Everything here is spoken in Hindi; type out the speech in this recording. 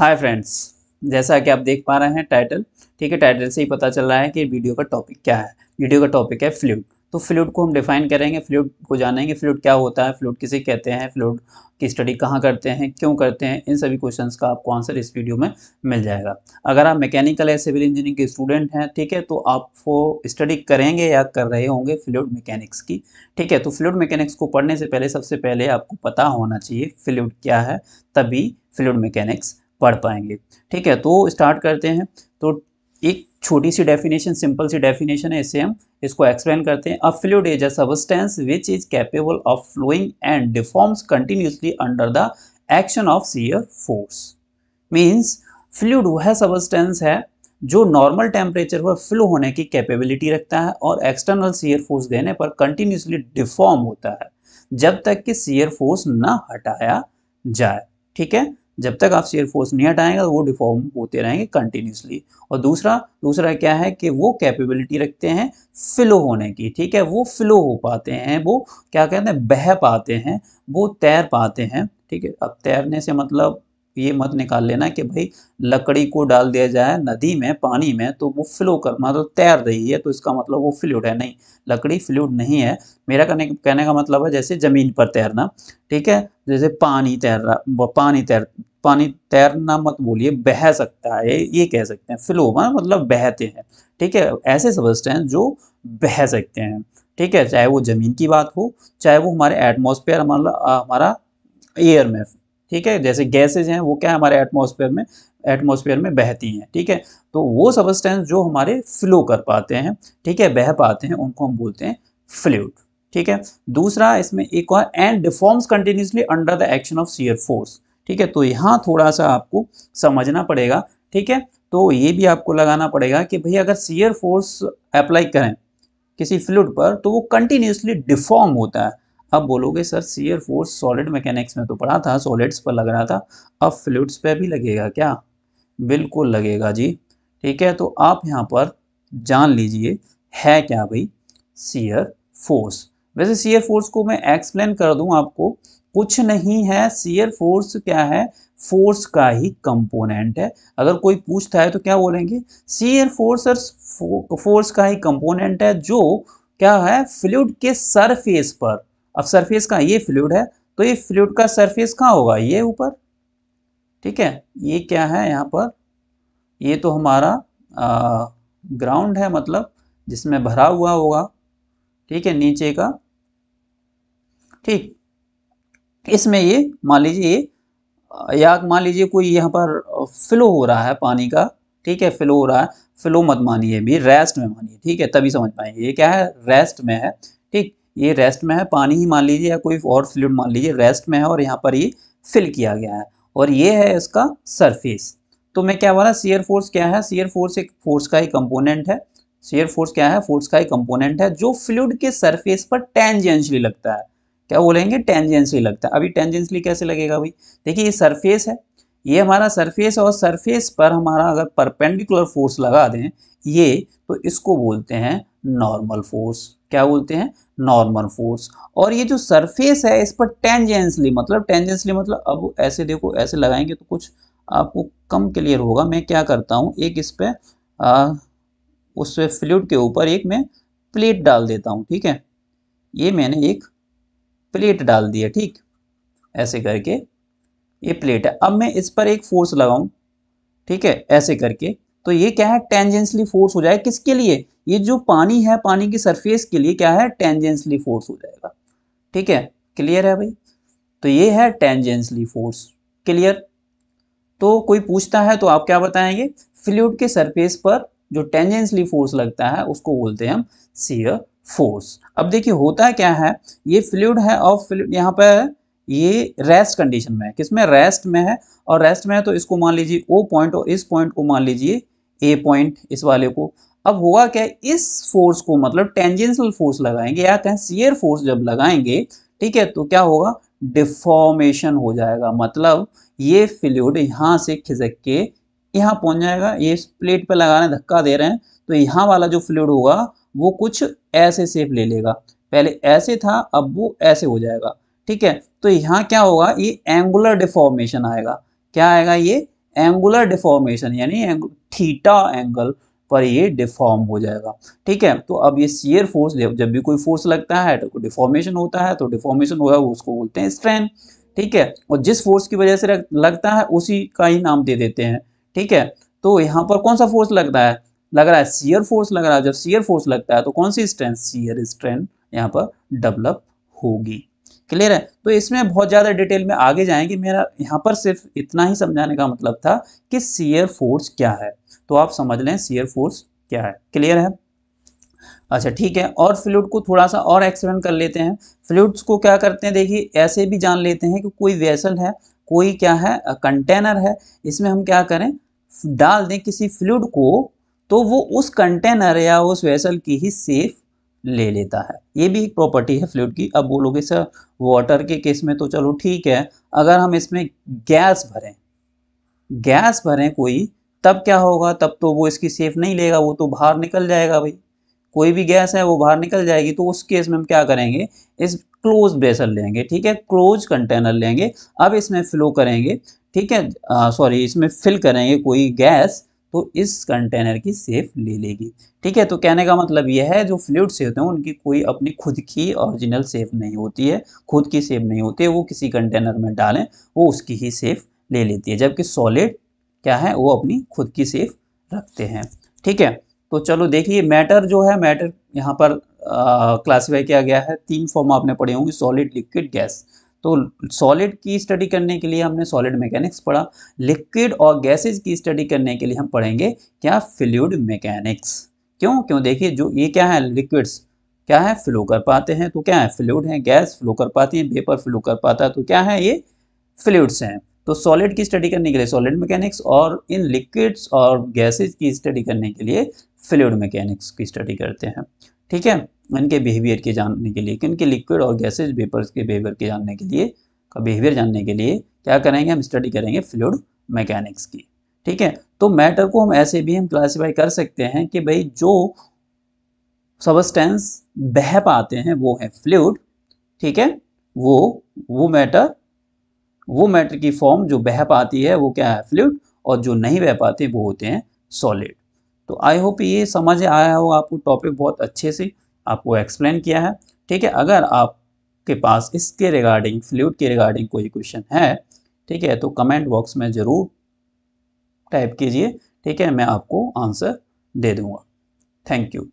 हाय फ्रेंड्स जैसा कि आप देख पा रहे हैं टाइटल ठीक है टाइटल से ही पता चल रहा है कि वीडियो का टॉपिक क्या है। वीडियो का टॉपिक है फ्लूड तो फ्लूड को हम डिफाइन करेंगे फ्लूड को जानेंगे फ्लूड क्या होता है फ्लूड किसे कहते हैं फ्लूड की स्टडी कहाँ करते हैं, क्यों करते हैं, इन सभी क्वेश्चंस का आपको आंसर इस वीडियो में मिल जाएगा। अगर आप मैकेनिकल या सिविल इंजीनियरिंग के स्टूडेंट हैं, ठीक है तो आप वो स्टडी करेंगे या कर रहे होंगे फ्लूड मैकेनिक्स की, ठीक है तो फ्लूड मैकेनिक्स को पढ़ने से पहले, सबसे पहले आपको पता होना चाहिए फ्लूड क्या है, तभी फ्लूड मैकेनिक्स पढ़ पाएँगे। ठीक है तो स्टार्ट करते हैं। तो एक छोटी सी डेफिनेशन सिंपल सी डेफिनेशन है इससे हम इसको एक्सप्लेन करते हैं। A fluid is a substance which is capable of flowing and deforms continuously under the action of shear force means fluid वह सबस्टेंस है जो नॉर्मल टेम्परेचर पर फ्लो होने की कैपेबिलिटी रखता है और एक्सटर्नल सीयर फोर्स देने पर कंटिन्यूसली डिफॉर्म होता है, जब तक कि सीयर फोर्स ना हटाया जाए। ठीक है? जब तक आप शेयर फोर्स नहीं हटाएँगे, वो डिफॉर्म होते रहेंगे कंटिन्यूसली और दूसरा दूसरा क्या है कि वो कैपेबिलिटी रखते हैं फ्लो होने की, ठीक है? वो फ्लो हो पाते हैं, वो क्या कहते हैं, बह पाते हैं, वो तैर पाते हैं, ठीक है? अब तैरने से मतलब ये मत निकाल लेना कि भाई लकड़ी को डाल दिया जाए नदी में, पानी में तो वो फ्लो कर मतलब तैर रही है तो इसका मतलब वो फ्लूड है। नहीं, लकड़ी फ्लूड नहीं है। मेरा कहने कहने का मतलब है जैसे ज़मीन पर तैरना, ठीक है? जैसे पानी तैर रहा, पानी तैर पानी तैरना मत बोलिए, बह सकता है, ये कह सकते हैं। फ्लो मतलब बहते हैं, ठीक है? ऐसे हैं जो बह सकते हैं, ठीक है? चाहे वो ज़मीन की बात हो, चाहे वो हमारे एटमॉस्फेयर हमारा एयर में, ठीक है? जैसे गैसेज हैं, वो क्या है हमारे एटमोसफेयर में? एटमोसफेयर में बहती हैं, ठीक है? तो वो सबस्टेंस जो हमारे फ्लो कर पाते हैं, ठीक है? बह पाते हैं, उनको हम बोलते हैं फ्लूड ठीक है? दूसरा, इसमें एक और and deforms continuously under the action of shear force ठीक है? तो यहाँ थोड़ा सा आपको समझना पड़ेगा, ठीक है? तो ये भी आपको लगाना पड़ेगा कि भाई अगर सीयर फोर्स अप्लाई करें किसी फ्लूड पर तो वो कंटिन्यूसली डिफॉर्म होता है। अब बोलोगे, sir shear force solid mechanics में तो पढ़ा था सॉलिड्स पर लग रहा था, अब फ्लूड्स पे भी लगेगा क्या? बिल्कुल लगेगा जी। ठीक है? तो आप यहाँ पर जान लीजिए, है क्या भाई सीयर फोर्स वैसे सीयर फोर्स को मैं एक्सप्लेन कर दूँ आपको कुछ नहीं है। सीयर फोर्स क्या है? फोर्स का ही कंपोनेंट है। अगर कोई पूछता है तो क्या बोलेंगे? सीयर फोर्स फोर्स का ही कंपोनेंट है जो क्या है? फ्लूड के सरफेस पर। अब सरफेस का ये फ्लूड है। तो ये फ्लूड का सरफेस कहाँ होगा? ये ऊपर। ठीक है? ये क्या है यहाँ पर? ये तो हमारा ग्राउंड है मतलब जिसमें भरा हुआ होगा। ठीक है? नीचे का। ठीक। इसमें ये, मान लीजिए ये, या मान लीजिए कोई यहाँ पर फ्लो हो रहा है पानी का, ठीक है, फ्लो हो रहा है, फ्लो मत मानिए भी रेस्ट में मानिए, ठीक है, तभी समझ पाएँगे, ये क्या है रेस्ट में है, ठीक, ये रेस्ट में है, पानी ही मान लीजिए या कोई और फ्लूड मान लीजिए रेस्ट में है और यहाँ पर ये फिल किया गया है, और ये है इसका सरफेस तो मैं क्या बोला सीयर फोर्स क्या है सीयर फोर्स एक फोर्स का ही कंपोनेंट है सीयर फोर्स क्या है फोर्स का ही कंपोनेंट है, जो फ्लूड के सरफेस पर टेंजेंशियली लगता है क्या बोलेंगे? टेंजेंसली लगता है। अभी टेंजेंसली कैसे लगेगा भाई? देखिए, ये सरफेस है। ये हमारा सरफेस और सरफेस पर हमारा अगर परपेंडिकुलर फोर्स लगा दें, ये तो इसको बोलते हैं नॉर्मल फोर्स क्या बोलते हैं? नॉर्मल फोर्स और ये जो सरफेस है, इस पर टेंजेंसली मतलब टेंजेंसली मतलब अब ऐसे देखो, ऐसे लगाएँगे तो कुछ आपको कम क्लियर होगा। मैं क्या करता हूँ, एक इस पर उस फ्लूड के ऊपर एक मैं प्लेट डाल देता हूँ, ठीक है? ये मैंने एक प्लेट डाल दिया, ठीक? ऐसे करके ये प्लेट है। अब मैं इस पर एक फोर्स लगाऊँ, ठीक है? ऐसे करके। तो ये क्या है? टेंजेंसली फोर्स हो जाए किसके लिए? ये जो पानी है, पानी की सरफेस के लिए क्या है? टेंजेंसली फोर्स हो जाएगा। ठीक है? क्लियर है भाई? तो ये है टेंजेंसली फोर्स क्लियर तो कोई पूछता है तो आप क्या बताएँगे? फ्लूड के सरफेस पर जो टेंजेंसली फोर्स लगता है, उसको बोलते हैं हम सीयर फोर्स अब देखिए, होता है क्या है? ये फ्लूड है और फ्लूड यहाँ पर ये रेस्ट कंडीशन में है। किसमें? रेस्ट में है और रेस्ट में है तो इसको मान लीजिए ओ पॉइंट और इस पॉइंट को मान लीजिए ए पॉइंट इस वाले को। अब होगा क्या? इस फोर्स को मतलब टेंजेंशियल फोर्स लगाएँगे या कहें सीयर फोर्स जब लगाएँगे, ठीक है तो क्या होगा? डिफॉर्मेशन हो जाएगा। मतलब ये फ्लूड यहाँ से खिसक के यहाँ पहुँच जाएगा। ये प्लेट पे लगाने, धक्का दे रहे हैं तो यहाँ वाला जो फ्लूड होगा वो कुछ ऐसे शेप ले लेगा। पहले ऐसे था, अब वो ऐसे हो जाएगा। ठीक है? तो यहाँ क्या होगा? ये एंगुलर डिफॉर्मेशन आएगा। क्या आएगा ये? एंगुलर डिफॉर्मेशन यानी थीटा एंगल पर ये डिफॉर्म हो जाएगा। ठीक है? तो अब ये सीयर फोर्स जब भी कोई फोर्स लगता है तो डिफॉर्मेशन होता है तो डिफॉर्मेशन होगा, उसको बोलते हैं स्ट्रेन ठीक है? और जिस फोर्स की वजह से लगता है, उसी का ही नाम दे देते हैं। ठीक है? तो यहाँ पर कौन सा फोर्स लगता है? लग रहा है सीयर फोर्स लग रहा है। जब सीयर फोर्स लगता है तो कौन सी स्ट्रेंथ सीयर स्ट्रेंथ यहाँ पर डेवलप होगी। क्लियर है? तो इसमें बहुत ज़्यादा डिटेल में आगे जाएँगे। मेरा यहाँ पर सिर्फ़ इतना ही समझाने का मतलब था कि सीयर फोर्स क्या है। तो आप समझ लें सीयर फोर्स क्या है। क्लियर है? अच्छा ठीक है। और फ्लूड को थोड़ा सा और एक्सप्लेन कर लेते हैं। फ्लूड्स को क्या करते हैं? देखिए, ऐसे भी जान लेते हैं कि कोई वेसल है, कोई क्या है कंटेनर है। इसमें हम क्या करें? डाल दें किसी फ्लूड को तो वो उस कंटेनर या उस वेसल की ही सेफ़ ले लेता है। ये भी एक प्रॉपर्टी है फ्लूड की। अब बोलोगे सर वाटर के केस में तो चलो ठीक है, अगर हम इसमें गैस भरें गैस भरें कोई, तब क्या होगा? तब तो वो इसकी सेफ़ नहीं लेगा, वो तो बाहर निकल जाएगा भाई। कोई भी गैस है वो बाहर निकल जाएगी तो उस केस में हम क्या करेंगे? इस क्लोज बेसल लेंगे, ठीक है? क्लोज कंटेनर लेंगे। अब इसमें फ्लो करेंगे, ठीक है? सॉरी इसमें फिल करेंगे कोई गैस तो इस कंटेनर की सेफ़ ले लेगी। ठीक है तो कहने का मतलब यह है, जो फ्लूड से होते हैं, उनकी कोई अपनी खुद की ओरिजिनल सेफ़ नहीं होती है। खुद की सेफ़ नहीं होती है, वो किसी कंटेनर में डालें, वो उसकी ही सेफ़ ले लेती है। जबकि सॉलिड क्या है, वो अपनी खुद की सेफ़ रखते हैं। ठीक है तो चलो देखिए मैटर जो है मैटर यहाँ पर क्लासीफाई किया गया है। तीन फॉर्म आपने पढ़े होंगे सॉलिड लिक्विड गैस तो सॉलिड की स्टडी करने के लिए हमने सॉलिड मैकेनिक्स पढ़ा। लिक्विड और गैसेज की स्टडी करने के लिए हम पढ़ेंगे क्या फ्लूड मैकेनिक्स क्यों? क्यों? देखिए, जो ये क्या है लिक्विड्स क्या है? फ्लो कर पाते हैं तो क्या है? फ्लूड है गैस फ्लो कर पाती है वेपर फ्लो कर पाता है तो क्या है ये? फ्लूड्स हैं। तो सॉलिड की स्टडी करने के लिए सॉलिड मैकेनिक्स और इन लिक्विड्स और गैसेज की स्टडी करने के लिए फ्लूड मैकेनिक्स की स्टडी करते हैं। ठीक है? इनके बिहेवियर के जानने के लिए, इनके लिक्विड और गैसेज वेपर्स के बिहेवियर के जानने के लिए, का बिहेवियर जानने के लिए क्या करेंगे हम? स्टडी करेंगे फ्लूड मैकेनिक्स की। ठीक है? तो मैटर को हम ऐसे भी हम क्लासीफाई कर सकते हैं कि भाई जो सबस्टेंस बह पाते हैं, वो है फ्लूड ठीक है? वो वो मैटर वो मैटर की फॉर्म जो बह पाती है, वो क्या है? फ्लूड और जो नहीं बह पाते, वो होते हैं सॉलिड तो आई होप ये समझ आया होगा आपको टॉपिक बहुत अच्छे से, आपको एक्सप्लेन किया है। ठीक है, अगर आपके पास इसके रिगार्डिंग फ्लूड के रिगार्डिंग कोई क्वेश्चन है, ठीक है तो कमेंट बॉक्स में ज़रूर टाइप कीजिए। ठीक है, मैं आपको आंसर दे दूँगा। Thank you